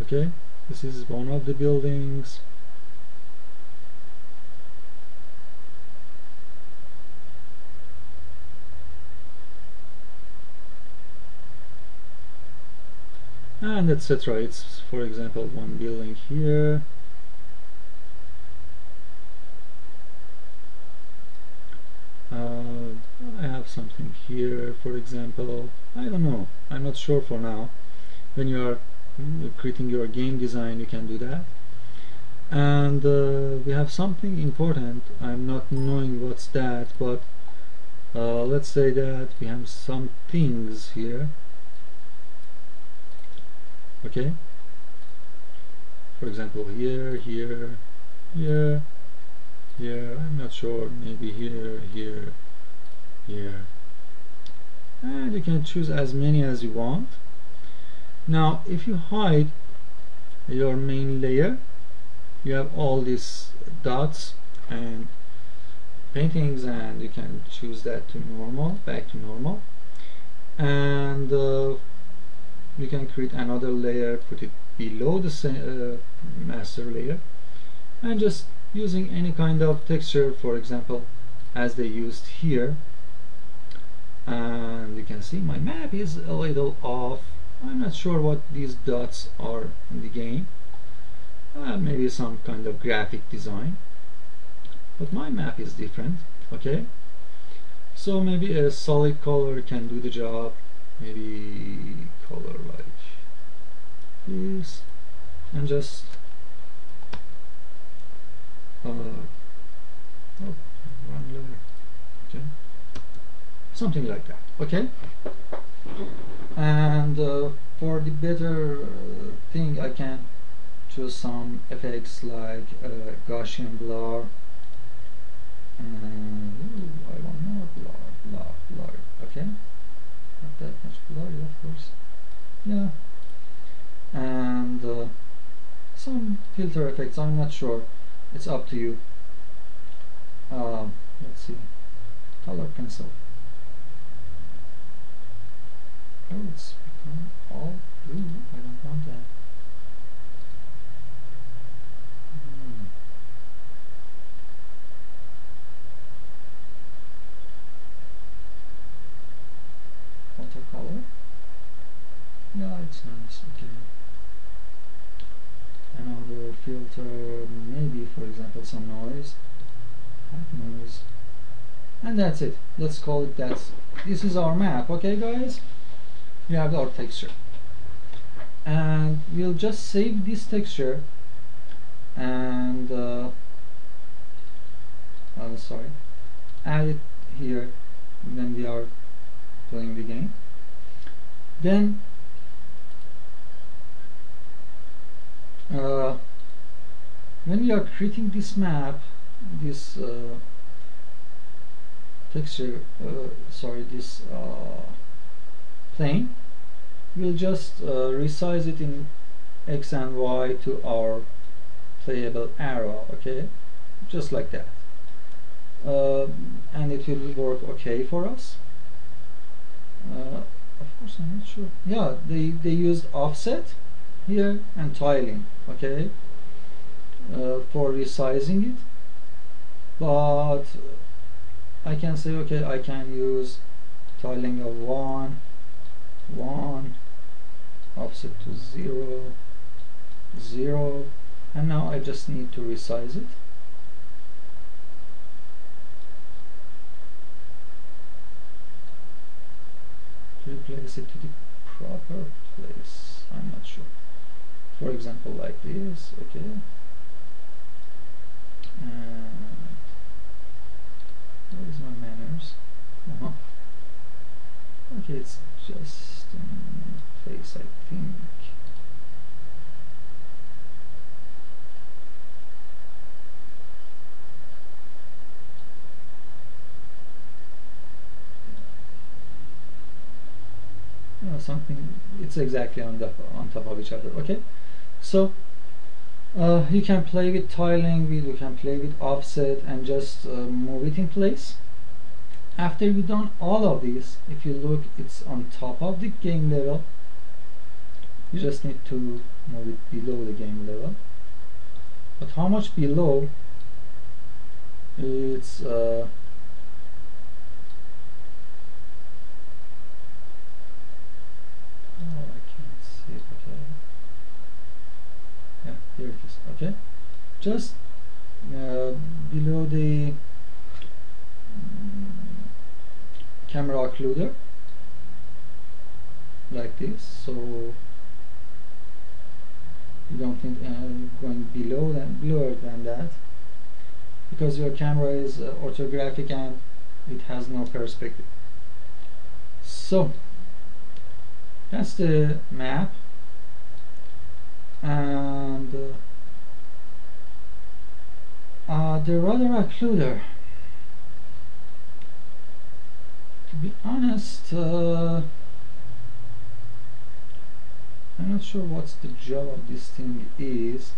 okay this is one of the buildings. And etc it's for example one building here. Uh, I have something here for example. I don't know. I'm not sure for now. When you are creating your game design you can do that. And uh, we have something important. I'm not knowing what's that but uh, let's say that we have some things here. Okay. For example here here here here. I'm not sure. Maybe here here here. And you can choose as many as you want now if you hide your main layer you have all these dots and paintings and you can choose that to normal back to normal. And uh, you can create another layer put it below the uh, master layer. And just using any kind of texture for example as they used here. And you can see my map is a little off I'm not sure what these dots are in the game. Uh, maybe some kind of graphic design. But my map is different okay? So maybe a solid color can do the job. Maybe color like this. And just uh, oh, one layer okay. Something like that okay and uh, for the better uh, thing I can choose some effects like uh, Gaussian blur. And ooh, I want more blur blur blur. Okay? Not that much blurry of course. Yeah. And uh, some filter effects I'm not sure. It's up to you. Uh, let's see. Color pencil. Oh it's become all blue I don't want that hmm. watercolor yeah it's nice okay. Another filter maybe for example some noise. Noise. And that's it. Let's call it that. This is our map okay guys we have our texture. And we'll just save this texture and uh, oh, sorry. Add it here when we are playing the game. Then uh, when we are creating this map this uh, texture uh, sorry this uh, plane we'll just uh, resize it in x and y to our playable arrow okay? Just like that. Uh, and it will work okay for us. Of course I'm not sure. Yeah they, they used offset here and tiling okay? Uh, for resizing it. But I can say okay I can use tiling of 1 1 offset to 0 0 and now I just need to resize it. Replace it to the proper place I'm not sure. For example like this okay. And what is my manners? Uh -huh. okay it's just place I think. Something it's exactly on the on top of each other okay? So uh, you can play with tiling you can play with offset and just uh, move it in place. After you've done all of these if you look it's on top of the game level you just need to move it below the game level. But how much below? It's uh, oh I can't see it okay. Yeah here it is okay. Just uh, below the mm, camera occluder. Like this so you don't think uh, going below than lower than that. Because your camera is uh, orthographic and it has no perspective. So that's the map. And uh, uh, the radar occluder. To be honest uh, I'm not sure what's the job of this thing is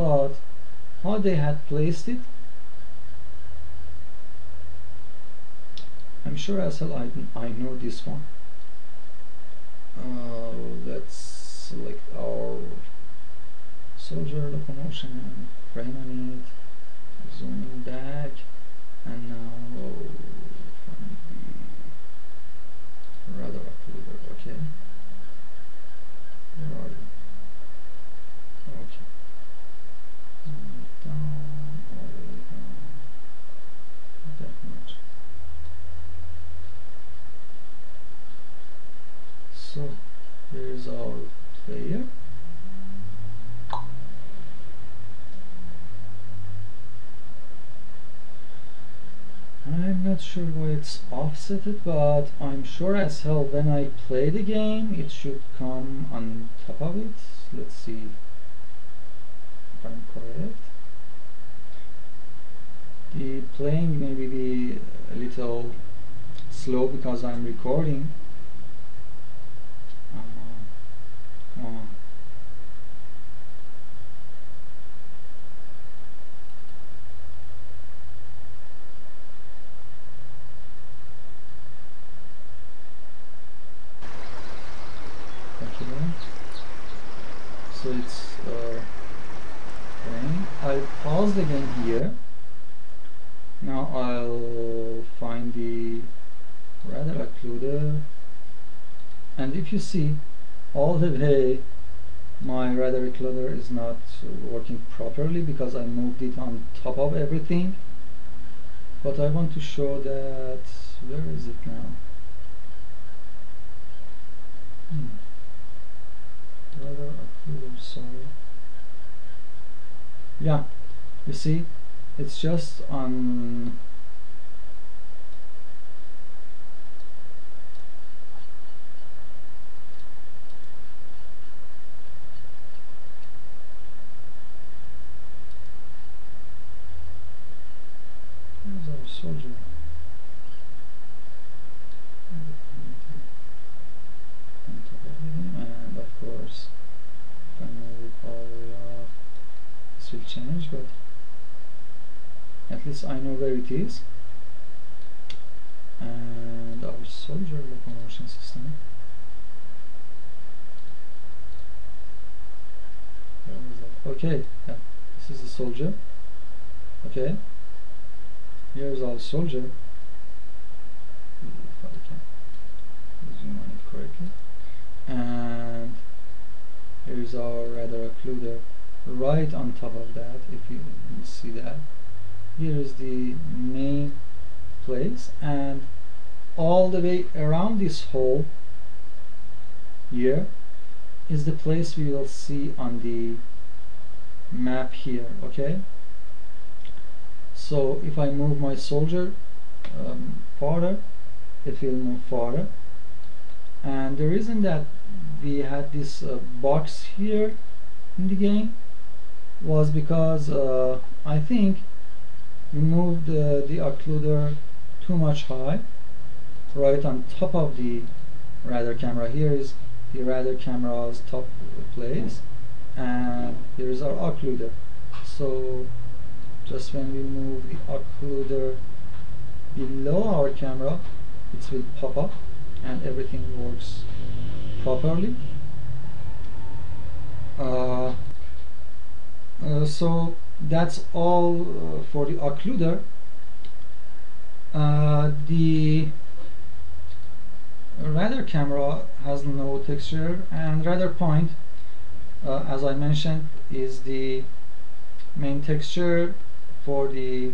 but how they had placed it? I'm sure as I, I know this one. Uh, let's select our soldier locomotion frame on it zooming back and now find the radar occluder okay where are you okay down, all the way down, not that much. So here's our player. I'm not sure why it's offsetted, but I'm sure as hell when I play the game it should come on top of it. Let's see if I'm correct. The playing maybe be a little slow because I'm recording. Uh, come on. Thank you very much. So it's uh, playing. I'll pause the game here. Now I'll find the radar occluder and if you see all the way my radar occluder is not working properly because I moved it on top of everything. But I want to show that where is it now? Hmm. sorry. Yeah you see it's just on Soldier? And of course, if I move all the way off, this will change, but at least I know where it is. And our soldier locomotion system. Okay yeah this is the soldier. Okay here's our soldier. If I can zoom on it correctly and here's our radar occluder right on top of that if you, you see that here is the main place. And all the way around this hole here is the place we will see on the map here okay so if I move my soldier um, farther it will move farther. And the reason that we had this uh, box here in the game was because uh, I think we moved uh, the occluder too much high. Right on top of the radar camera. Here is the radar camera's top place and here is our occluder. So just when we move the occluder below our camera it will pop up and everything works properly. Uh, uh, so that's all uh, for the occluder. Uh, the radar camera has no texture and radar point uh, as I mentioned is the main texture for the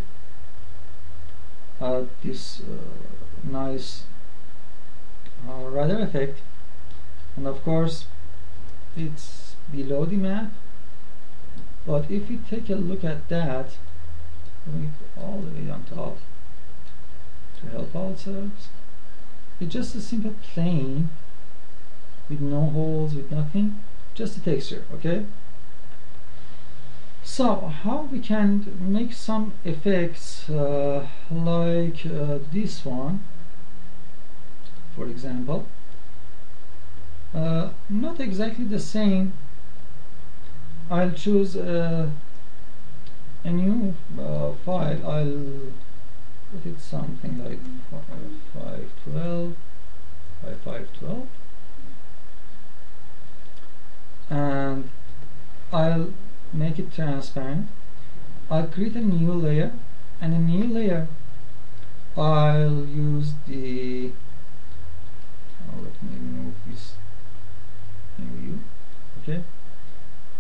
uh, this uh, nice uh, radar effect. And of course it's below the map. But if we take a look at that bring it all the way on top to help ourselves. It's just a simple plane with no holes with nothing just a texture okay so how we can make some effects uh, like uh, this one for example uh, not exactly the same. I'll choose uh, a new uh, file. I'll put it something like 512 by 512 and I'll make it transparent. I'll create a new layer and a new layer I'll use the oh, let me move this in view okay?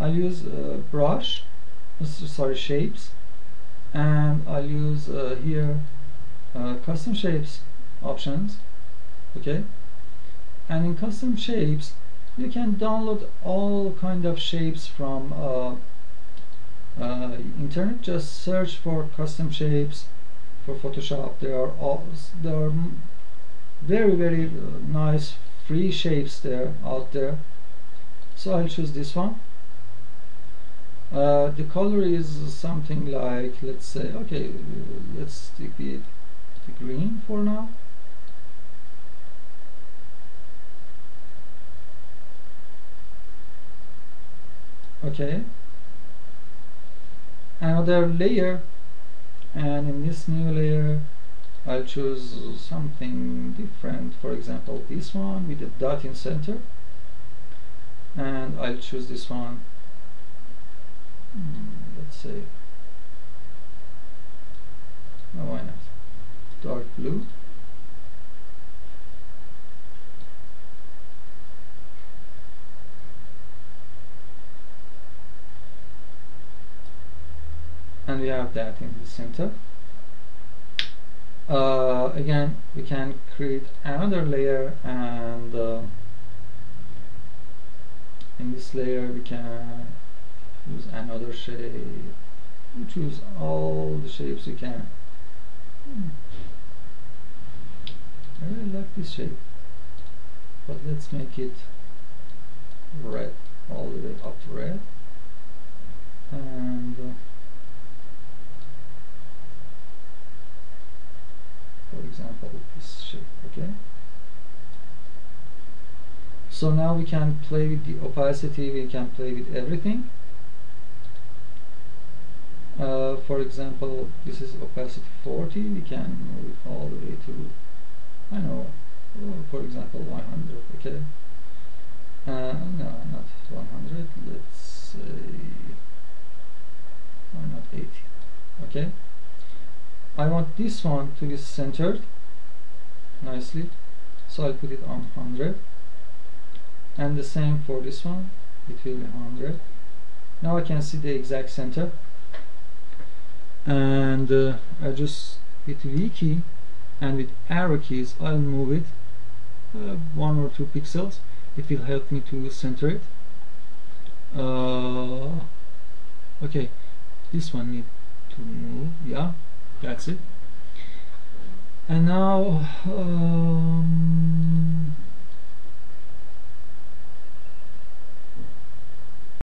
I'll use uh, brush sorry shapes and I'll use uh, here uh, custom shapes options okay? And in custom shapes you can download all kind of shapes from uh, internet just search for custom shapes for Photoshop. There are all there are very very uh, nice free shapes there out there. So I'll choose this one. Uh, the color is something like let's say okay let's stick with the green for now. Okay another layer. And in this new layer I'll choose something different. For example this one with a dot in center. And I'll choose this one. Hmm, let's say. Why not? Dark blue and we have that in the center. Uh, again we can create another layer and uh, in this layer we can use another shape. Choose all the shapes you can. Hmm. I really like this shape but let's make it red all the way up to red. And uh, for example this shape okay? So now we can play with the opacity we can play with everything. Uh, for example this is opacity 40 we can move it all the way to I know for example 100 okay? Uh, no not 100 let's say why not 80 okay I want this one to be centered nicely so I'll put it on 100 and the same for this one it will be 100 now I can see the exact center. And uh, I just with V key and with arrow keys I'll move it uh, one or two pixels. It will help me to center it. Uh, okay this one need to move yeah that's it. And now um,